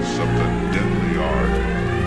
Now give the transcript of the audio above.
Of the deadly art.